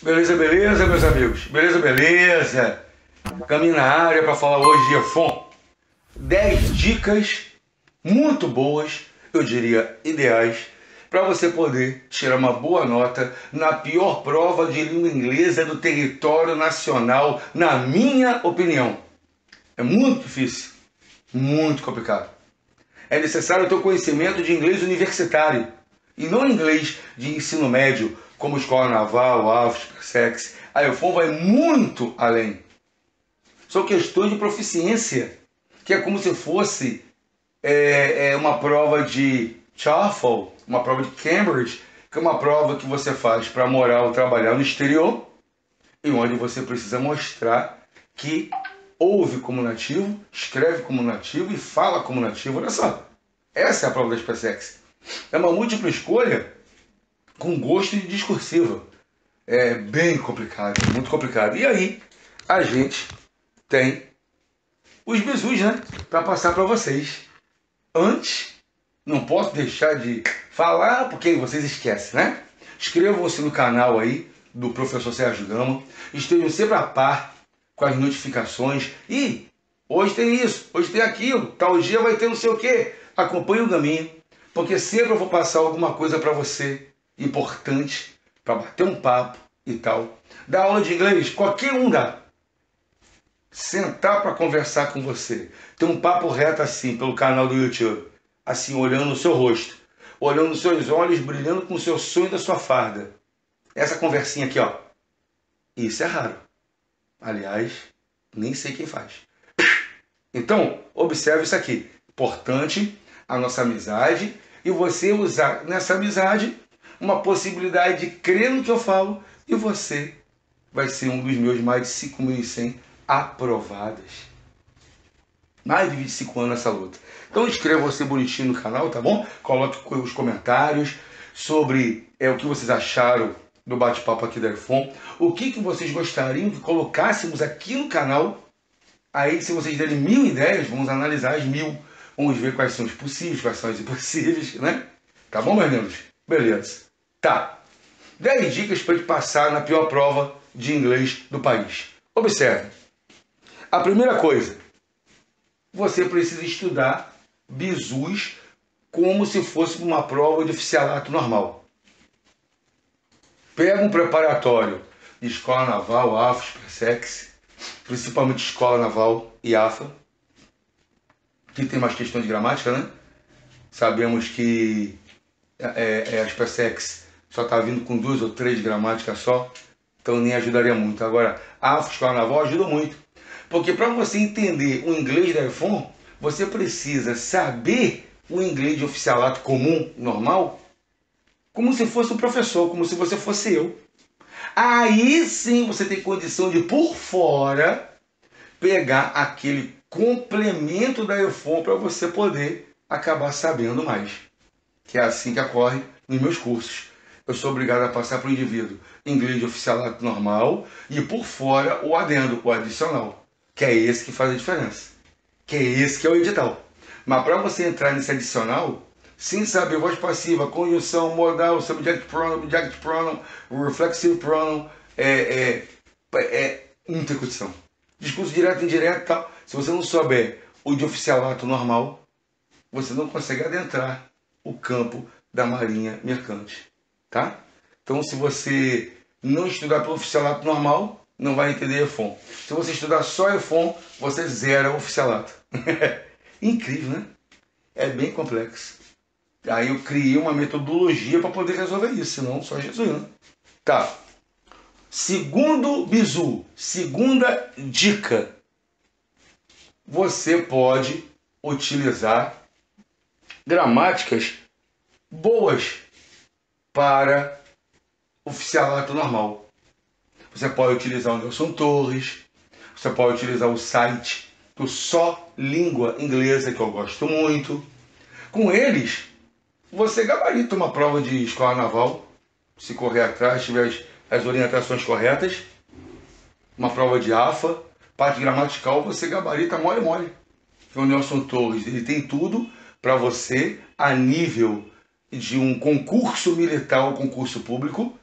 Beleza, beleza, meus amigos? Beleza, beleza? Caminho na área para falar hoje de EFON. 10 dicas muito boas, eu diria ideais, para você poder tirar uma boa nota na pior prova de língua inglesa do território nacional, na minha opinião. É muito difícil, muito complicado. É necessário ter o conhecimento de inglês universitário e não inglês de ensino médio como escola naval, AFS, SEX, a EUFON vai muito além. São questões de proficiência, que é como se fosse é, é uma prova de TOEFL, uma prova de Cambridge, que é uma prova que você faz para morar ou trabalhar no exterior, e onde você precisa mostrar que ouve como nativo, escreve como nativo e fala como nativo. Olha só, essa é a prova da SpaceX. É uma múltipla escolha com gosto de discursiva. É bem complicado, muito complicado. E aí, a gente tem os bisus, né? Para passar para vocês. Antes, não posso deixar de falar, porque vocês esquecem, né? Inscrevam-se no canal aí do professor Sérgio Gama. Estejam sempre a par com as notificações. E hoje tem isso, hoje tem aquilo, tal dia vai ter não sei o quê. Acompanhe o caminho, porque sempre eu vou passar alguma coisa para você importante para bater um papo e tal. Dar aula de inglês, qualquer um dá. Sentar para conversar com você. Ter um papo reto assim pelo canal do YouTube. Assim, olhando no seu rosto. Olhando nos seus olhos, brilhando com o seu sonho da sua farda. Essa conversinha aqui, ó. Isso é raro. Aliás, nem sei quem faz. Então, observe isso aqui. Importante a nossa amizade e você usar nessa amizade uma possibilidade de crer no que eu falo e você vai ser um dos meus mais de 5.100 aprovadas. Mais de 25 anos nessa luta. Então inscreva você bonitinho no canal, tá bom? Coloque os comentários sobre é, o que vocês acharam do bate-papo aqui da Airphone. O que, que vocês gostariam que colocássemos aqui no canal. Aí, se vocês derem mil ideias, vamos analisar as mil. Vamos ver quais são os possíveis, quais são os impossíveis, né? Tá bom, meus lindos? Beleza. Tá. 10 dicas para te passar na pior prova de inglês do país. Observe. A primeira coisa, você precisa estudar bisus como se fosse uma prova de oficialato normal. Pega um preparatório de escola naval, AFA, Persex, principalmente escola naval e AFA, que tem mais questões de gramática, né? Sabemos que é, é, as Persex só está vindo com duas ou três gramáticas só, então nem ajudaria muito. Agora, a escola naval ajuda muito, porque para você entender o inglês da iPhone, você precisa saber o inglês de oficialato comum, normal, como se fosse um professor, como se você fosse eu. Aí sim você tem condição de, por fora, pegar aquele complemento da iPhone para você poder acabar sabendo mais. Que é assim que ocorre nos meus cursos eu sou obrigado a passar para o indivíduo inglês de oficialato normal e por fora o adendo, o adicional, que é esse que faz a diferença, que é esse que é o edital. Mas para você entrar nesse adicional, sem saber voz passiva, conjunção, modal, subject pronoun, object pronoun, reflexive pronoun, é, é, é condição. Discurso direto indireto tal. Se você não souber o de oficialato normal, você não consegue adentrar o campo da marinha mercante tá? Então, se você não estudar pelo oficialato normal, não vai entender EFON. Se você estudar só EFON, você zera o oficialato. Incrível, né? É bem complexo. Aí eu criei uma metodologia para poder resolver isso, senão só Jesus, né? Tá. Segundo bizu, segunda dica. Você pode utilizar gramáticas boas para oficialato normal. Você pode utilizar o Nelson Torres, você pode utilizar o site do Só Língua Inglesa, que eu gosto muito. Com eles, você gabarita uma prova de escola naval, se correr atrás, tiver as, as orientações corretas, uma prova de AFA, parte gramatical, você gabarita mole mole. O Nelson Torres, ele tem tudo para você a nível de um concurso militar ou concurso público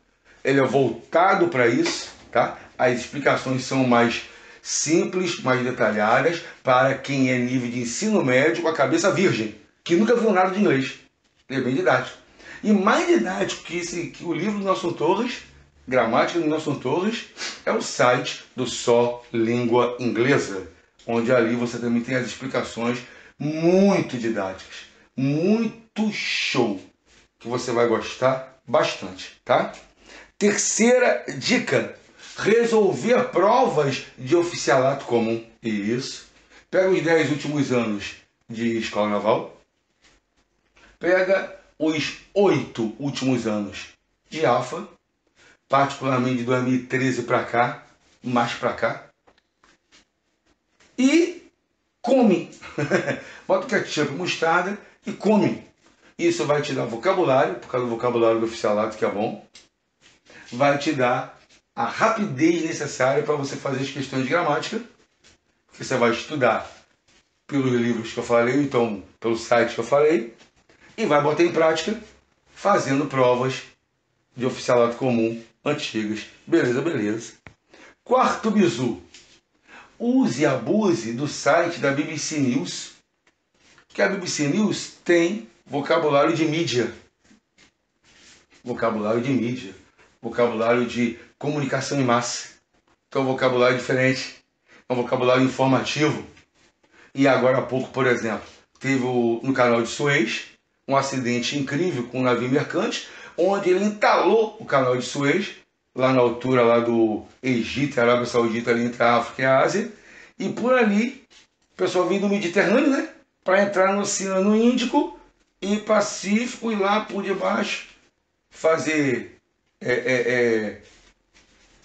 ele é voltado para isso, tá? As explicações são mais simples, mais detalhadas para quem é nível de ensino médio com a cabeça virgem, que nunca viu nada de inglês. Ele é bem didático. E mais didático que, esse, que o livro do Nelson Torres, Gramática do Nelson Torres, é o site do Só Língua Inglesa, onde ali você também tem as explicações muito didáticas, muito show, que você vai gostar bastante, tá? Terceira dica: resolver provas de oficialato comum. Isso. Pega os 10 últimos anos de escola naval. Pega os 8 últimos anos de AFA, particularmente de 2013 para cá, mais para cá. E come. Bota ketchup mostarda e come. Isso vai te dar vocabulário, por causa do vocabulário do oficialato que é bom. Vai te dar a rapidez necessária para você fazer as questões de gramática, que você vai estudar pelos livros que eu falei, então pelo site que eu falei, e vai botar em prática fazendo provas de oficialato comum antigas. Beleza, beleza. Quarto bizu. Use e abuse do site da BBC News, que a BBC News tem vocabulário de mídia. Vocabulário de mídia. Vocabulário de comunicação em massa. Então, um vocabulário diferente. É um vocabulário informativo. E agora há pouco, por exemplo, teve no canal de Suez um acidente incrível com um navio mercante, onde ele entalou o canal de Suez, lá na altura lá do Egito Arábia Saudita, ali entre a África e a Ásia. E por ali, o pessoal vem do Mediterrâneo, né? Para entrar no Oceano Índico e Pacífico e lá por debaixo fazer é, é, é,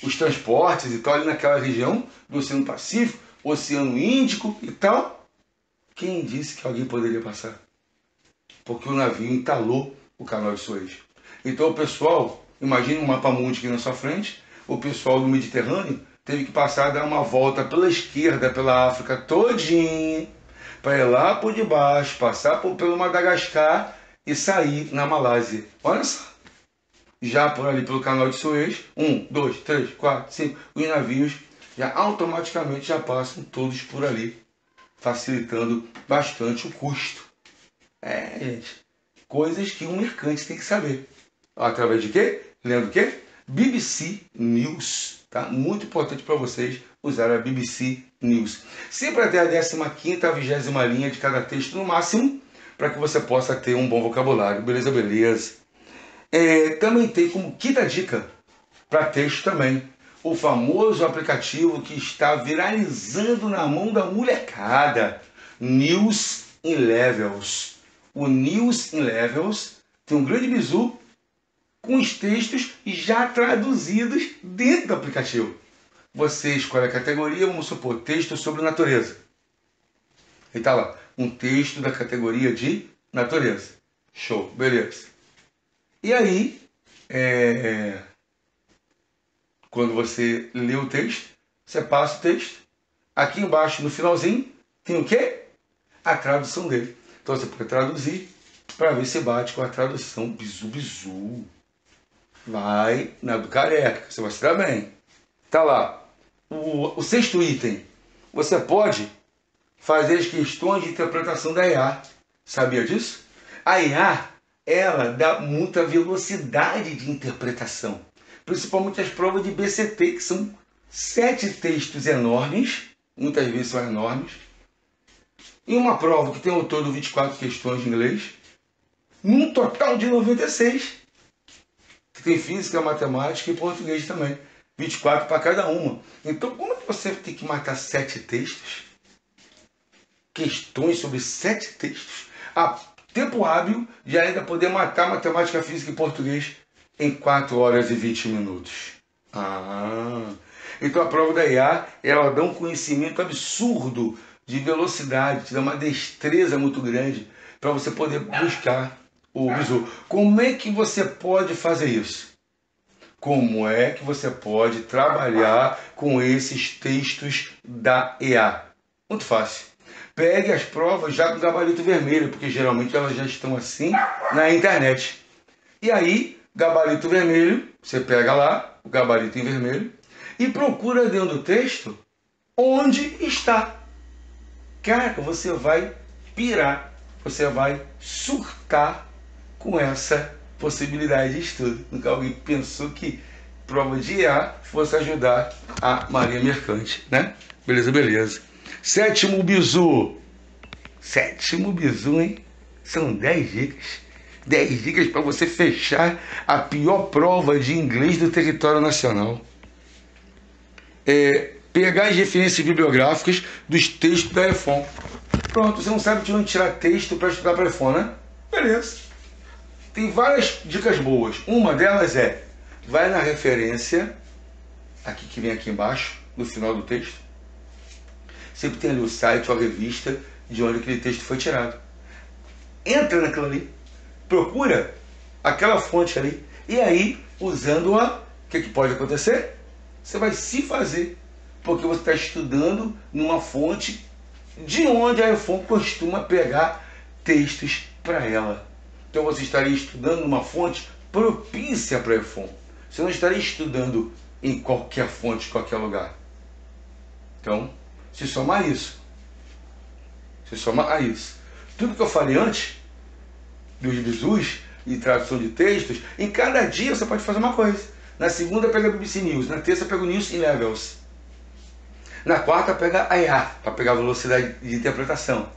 os transportes e tal, ali naquela região do Oceano Pacífico, Oceano Índico e tal. Quem disse que alguém poderia passar? Porque o navio entalou o canal de Suez. Então o pessoal, imagine um mapa mundo aqui na sua frente, o pessoal do Mediterrâneo teve que passar, dar uma volta pela esquerda, pela África todinha, para ir lá por debaixo, passar por, pelo Madagascar e sair na Malásia. Olha só já por ali pelo canal de Suez, um, dois, três, quatro, cinco, os navios já automaticamente já passam todos por ali, facilitando bastante o custo. É, gente, coisas que um mercante tem que saber. Através de quê? Lendo o quê? BBC News, tá? Muito importante para vocês usar a BBC News. Sempre até a 15 a 20 linha de cada texto no máximo, para que você possa ter um bom vocabulário. Beleza, beleza. É, também tem como quinta dica para texto também o famoso aplicativo que está viralizando na mão da molecada, News in Levels. O News in Levels tem um grande bizu com os textos já traduzidos dentro do aplicativo. Você escolhe a categoria, vamos supor, texto sobre natureza. E está lá, um texto da categoria de natureza. Show, beleza. E aí, é, quando você lê o texto, você passa o texto. Aqui embaixo, no finalzinho, tem o quê? A tradução dele. Então você pode traduzir para ver se bate com a tradução bizu bizu. Vai na do careca, você vai se dar bem. Tá lá. O, o sexto item. Você pode fazer as questões de interpretação da IA. Sabia disso? A IA ela dá muita velocidade de interpretação, principalmente as provas de BCT, que são sete textos enormes, muitas vezes são enormes, e uma prova que tem ao todo 24 questões de inglês, num total de 96, que tem física, matemática e português também. 24 para cada uma. Então, como você tem que matar sete textos? Questões sobre sete textos? A tempo hábil de ainda poder matar matemática, física e português em 4 horas e 20 minutos. Ah, então a prova da IA, ela dá um conhecimento absurdo de velocidade, te dá uma destreza muito grande para você poder buscar o bizu. Como é que você pode fazer isso? Como é que você pode trabalhar com esses textos da EA? Muito fácil pegue as provas já com gabarito vermelho, porque geralmente elas já estão assim na internet. E aí, gabarito vermelho, Você pega lá o gabarito em vermelho e procura dentro do texto onde está. Cara, você vai pirar, você vai surtar com essa possibilidade de estudo. Nunca alguém pensou que prova de IA fosse ajudar a Maria Mercante, né? Beleza, beleza. Sétimo bizu. Sétimo bizu, hein? São 10 dicas. 10 dicas para você fechar a pior prova de inglês do território nacional. É, pegar as referências bibliográficas dos textos da EFON. Pronto, você não sabe de onde tirar texto para estudar para EFON, né? Beleza. Tem várias dicas boas. Uma delas é, vai na referência, aqui que vem aqui embaixo, no final do texto. Sempre tem ali o site ou a revista de onde aquele texto foi tirado. Entra naquilo ali, procura aquela fonte ali, e aí, usando-a, o que, que pode acontecer? Você vai se fazer, porque você está estudando numa fonte de onde a iPhone costuma pegar textos para ela. Então você estaria estudando numa fonte propícia para iPhone. Você não estaria estudando em qualquer fonte, em qualquer lugar. Então, se somar isso, se somar a isso, tudo que eu falei antes, dos bisus e tradução de textos, em cada dia você pode fazer uma coisa. Na segunda pega a BBC News, na terça pega o News in Levels. Na quarta pega a IA, para pegar a velocidade de interpretação.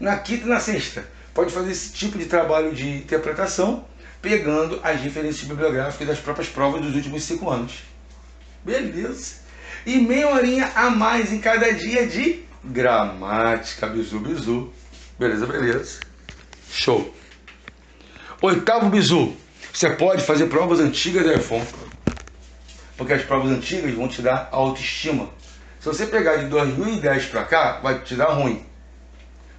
Na quinta e na sexta, pode fazer esse tipo de trabalho de interpretação, pegando as referências bibliográficas das próprias provas dos últimos cinco anos. Beleza. E meia horinha a mais em cada dia de gramática, bizu, bizu. Beleza, beleza. Show. Oitavo bizu. Você pode fazer provas antigas da iPhone. Porque as provas antigas vão te dar autoestima. Se você pegar de 2010 para cá, vai te dar ruim.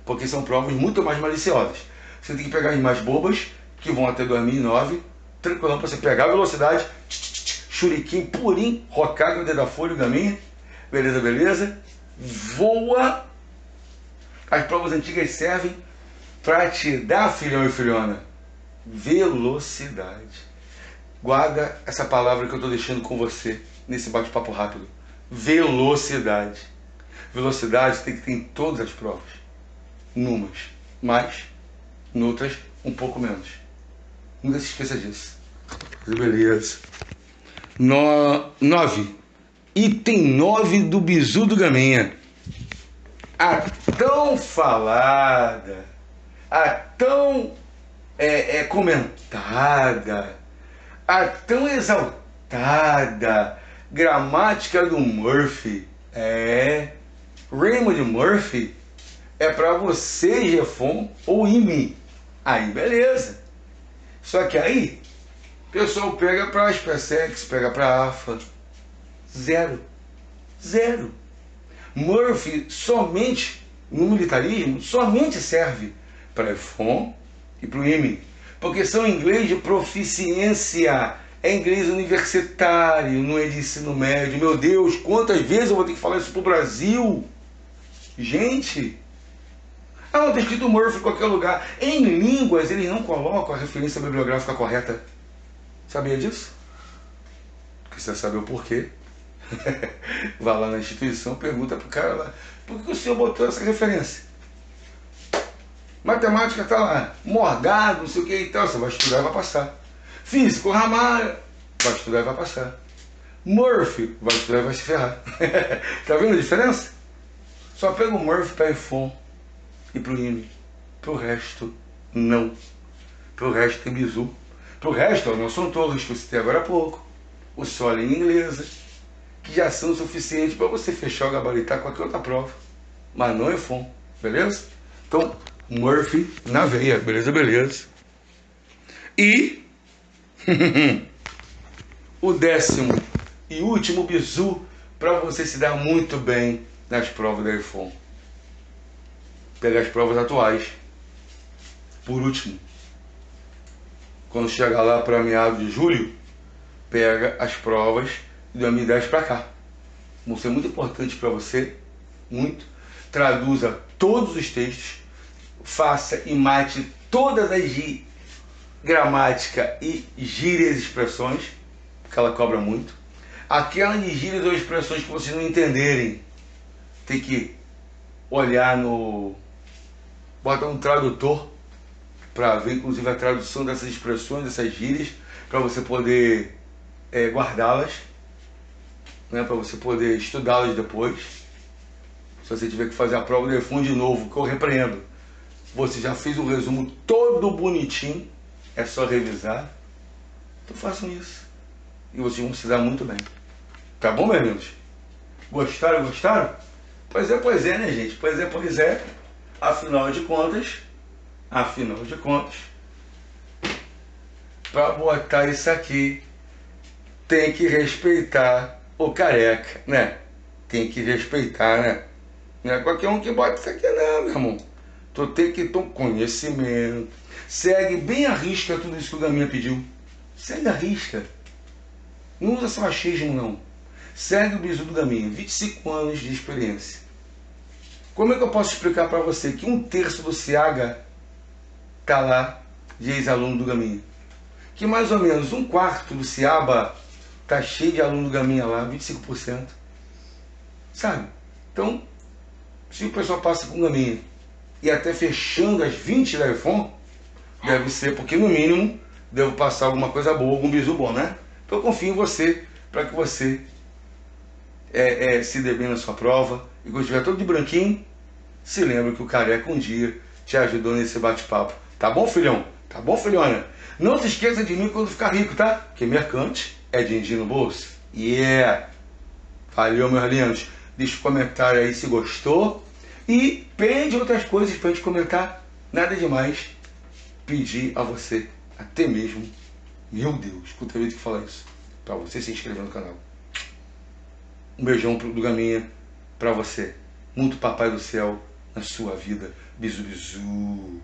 Porque são provas muito mais maliciosas. Você tem que pegar as mais bobas, que vão até 2009, tranquilão para você pegar a velocidade, churiquim, purim, rocado, dedo da folha, gaminha, beleza, beleza, voa. As provas antigas servem para te dar, filhão e filhona, velocidade. Guarda essa palavra que eu estou deixando com você nesse bate-papo rápido. Velocidade. Velocidade tem que ter em todas as provas. Numas mais, noutras um pouco menos. Nunca se esqueça disso. Beleza. No, nove. Item 9 do Bizu do Gaminha. A tão falada, a tão é, é, comentada, a tão exaltada gramática do Murphy. É. Raymond Murphy é para você, Jefon, ou em mim. Aí beleza. Só que aí, o pessoal pega para a SpaceX, pega para AFA. Zero. Zero. Murphy somente, no militarismo, somente serve para iPhone e para o IME. Porque são inglês de proficiência. É inglês universitário, não é de ensino médio. Meu Deus, quantas vezes eu vou ter que falar isso para o Brasil? Gente, ah, não, tem escrito Murphy em qualquer lugar. Em línguas, eles não colocam a referência bibliográfica correta. Sabia disso? Precisa saber o porquê. Vá lá na instituição, pergunta pro cara lá, por que o senhor botou essa referência? Matemática está lá, morgado, não sei o que e tal, você vai estudar e vai passar. Físico, Ramalho, vai estudar e vai passar. Murphy, vai estudar e vai se ferrar. tá vendo a diferença? Só pega o Murphy para iPhone e pro IME. Pro resto, não. Pro resto tem bizu. Pro resto, ó, Nelson Torres, que eu citei agora há pouco. O solo em inglesa, que já são suficientes para você fechar o gabaritar qualquer outra prova. Mas não é FOM, beleza? Então, Murphy na veia, beleza, beleza. E o décimo e último bizu para você se dar muito bem nas provas da iPhone pegar as provas atuais. Por último, quando chegar lá para meados de julho, pega as provas de 2010 para cá. Vão ser muito importante para você, muito. Traduza todos os textos, faça e mate todas as gramática e gírias expressões, porque ela cobra muito. Aquela de gírias ou expressões que vocês não entenderem, tem que olhar no. Bota um tradutor para ver, inclusive, a tradução dessas expressões, dessas gírias, para você poder é, guardá-las, né, para você poder estudá-las depois. Se você tiver que fazer a prova de fundo de novo, que eu repreendo, você já fez um resumo todo bonitinho, é só revisar. Então façam isso. E vocês vão se dar muito bem. Tá bom, meus amigos? Gostaram, gostaram? Pois é, pois é, né, gente? Pois é, pois é. Afinal de contas, afinal de contas, para botar isso aqui, tem que respeitar o careca, né? Tem que respeitar, né? Não é qualquer um que bota isso aqui, não, meu irmão. Tu tem que ter um conhecimento. Segue bem a risca tudo isso que o Gaminha pediu. Segue a risca. Não usa só achismo, não. Segue o bisu do Gaminha. 25 anos de experiência. Como é que eu posso explicar para você que um terço do Ciaga está lá de ex-aluno do Gaminha? Que mais ou menos um quarto do Ciaba está cheio de aluno do Gaminha lá, 25%. Sabe? Então, se o pessoal passa com o Gaminha e até fechando as 20 da iPhone, deve ser porque no mínimo devo passar alguma coisa boa, algum bisu bom, né? Então eu confio em você para que você é, é, se dê bem na sua prova e quando estiver todo de branquinho, se lembre que o careca um dia te ajudou nesse bate-papo. Tá bom, filhão? Tá bom, filhona? Não se esqueça de mim quando ficar rico, tá? Porque mercante é din-din no bolso. Yeah! Valeu, meus lindos. Deixa um comentário aí se gostou. E pede outras coisas pra gente comentar. Nada demais pedir a você, até mesmo, meu Deus, escuta eu que falar isso, para você se inscrever no canal. Um beijão do Gaminha para você. Muito papai do céu na sua vida. Bisu, bisu.